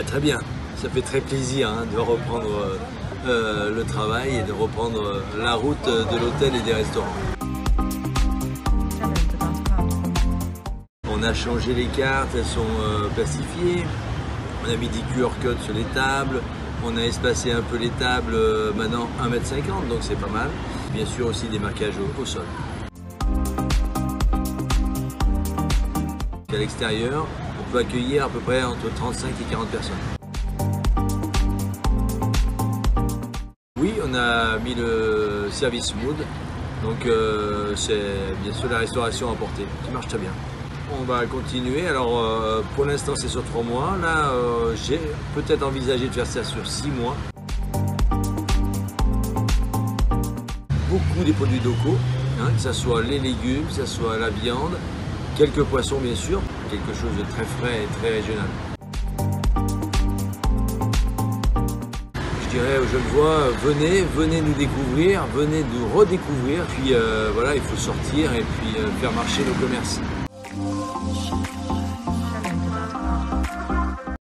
Très bien, ça fait très plaisir hein, de reprendre euh, euh, le travail et de reprendre euh, la route de l'hôtel et des restaurants. On a changé les cartes, elles sont plastifiées. On a mis des QR codes sur les tables. On a espacé un peu les tables, maintenant 1m50, donc c'est pas mal. Bien sûr aussi des marquages au, au sol. À l'extérieur, accueillir à peu près entre 35 et 40 personnes. Oui, on a mis le service mood, donc euh, c'est bien sûr la restauration à emporter, qui marche très bien. On va continuer, alors euh, pour l'instant c'est sur trois mois, là euh, j'ai peut-être envisagé de faire ça sur six mois. Beaucoup des produits locaux, hein, que ce soit les légumes, que ce soit la viande, quelques poissons bien sûr, quelque chose de très frais et très régional. Je dirais aux Genevois, venez, venez nous découvrir, venez nous redécouvrir, puis euh, voilà, il faut sortir et puis euh, faire marcher nos commerces.